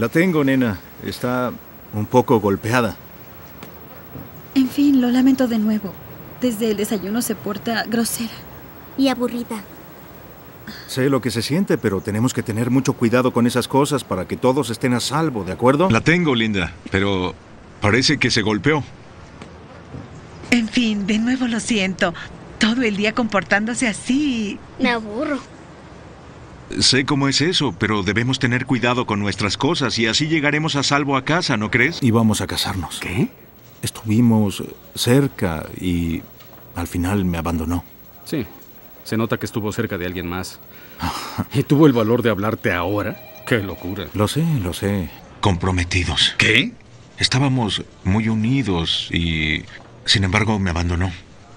La tengo, nena. Está un poco golpeada. En fin, lo lamento de nuevo. Desde el desayuno se porta grosera. Y aburrida. Sé lo que se siente, pero tenemos que tener mucho cuidado con esas cosas para que todos estén a salvo, ¿de acuerdo? La tengo, Linda, pero parece que se golpeó. En fin, de nuevo lo siento. Todo el día comportándose así. Me aburro. Sé cómo es eso, pero debemos tener cuidado con nuestras cosas y así llegaremos a salvo a casa, ¿no crees? Y vamos a casarnos. ¿Qué? Estuvimos cerca y al final me abandonó. Sí, se nota que estuvo cerca de alguien más. ¿Y tuvo el valor de hablarte ahora? ¡Qué locura! Lo sé, lo sé. Comprometidos. ¿Qué? Estábamos muy unidos y... Sin embargo, me abandonó.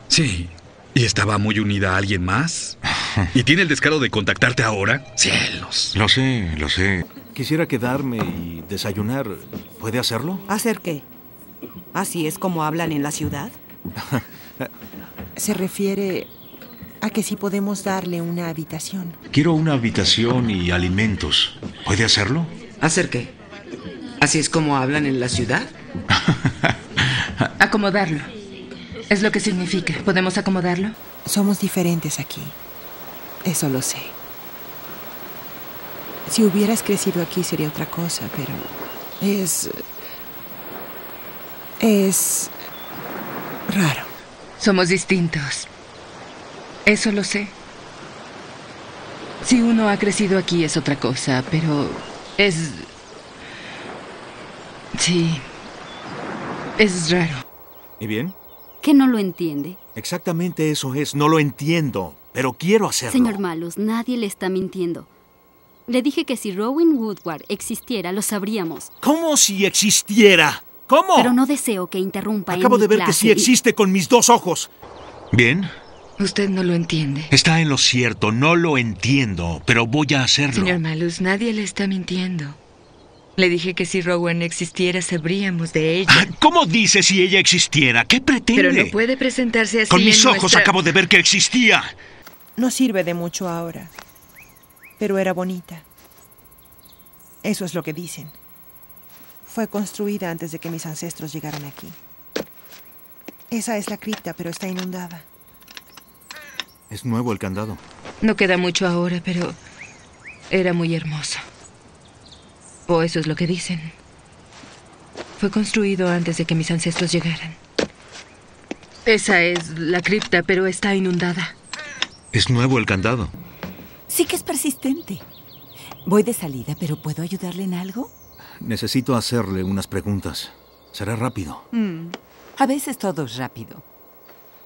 Sí. ¿Y estaba muy unida a alguien más? ¿Y tiene el descaro de contactarte ahora? Cielos. Lo sé, lo sé. Quisiera quedarme y desayunar. ¿Puede hacerlo? ¿Hacer qué? ¿Así es como hablan en la ciudad? Se refiere a que si podemos darle una habitación. Quiero una habitación y alimentos. ¿Puede hacerlo? ¿Hacer qué? ¿Así es como hablan en la ciudad? Acomodarlo. Es lo que significa. ¿Podemos acomodarlo? Somos diferentes aquí. Eso lo sé. Si hubieras crecido aquí sería otra cosa, pero es... es... raro. Somos distintos. Eso lo sé. Si uno ha crecido aquí es otra cosa, pero es... Sí. Es raro. ¿Y bien? ¿Que no lo entiende? Exactamente eso es. No lo entiendo, pero quiero hacerlo. Señor Malus, nadie le está mintiendo. Le dije que si Rowan Woodward existiera, lo sabríamos. ¿Cómo si existiera? ¿Cómo? Pero no deseo que interrumpa Acabo en de mi ver que sí y- existe con mis dos ojos. Bien. Usted no lo entiende. Está en lo cierto, no lo entiendo, pero voy a hacerlo. Señor Malus, nadie le está mintiendo. Le dije que si Rowan existiera, sabríamos de ella. Ah, ¿Cómo dice si ella existiera? ¿Qué pretende? Pero no puede presentarse así. Con en mis ojos nuestra- acabo de ver que existía. No sirve de mucho ahora. Pero era bonita. Eso es lo que dicen. Fue construida antes de que mis ancestros llegaran aquí. Esa es la cripta, pero está inundada. Es nuevo el candado. No queda mucho ahora, pero era muy hermoso. O eso es lo que dicen. Fue construido antes de que mis ancestros llegaran. Esa es la cripta, pero está inundada. Es nuevo el candado. Sí que es persistente. Voy de salida, pero ¿puedo ayudarle en algo? Necesito hacerle unas preguntas. Será rápido. Mm, A veces todo es rápido.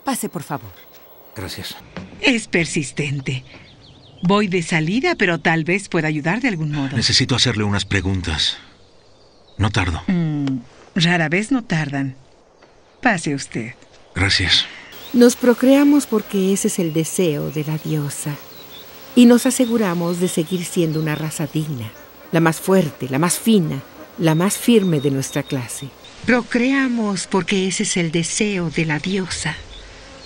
Pase, por favor. Gracias. Es persistente. Voy de salida, pero tal vez pueda ayudar de algún modo. Necesito hacerle unas preguntas. No tardo. Mm, rara vez no tardan. Pase usted. Gracias. Nos procreamos porque ese es el deseo de la diosa. Y nos aseguramos de seguir siendo una raza digna, la más fuerte, la más fina, la más firme de nuestra clase. Procreamos porque ese es el deseo de la diosa.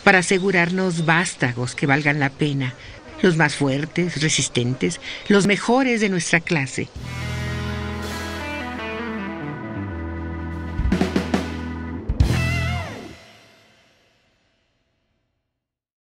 Para asegurarnos vástagos que valgan la pena. Los más fuertes, resistentes, los mejores de nuestra clase.